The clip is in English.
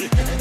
Yeah.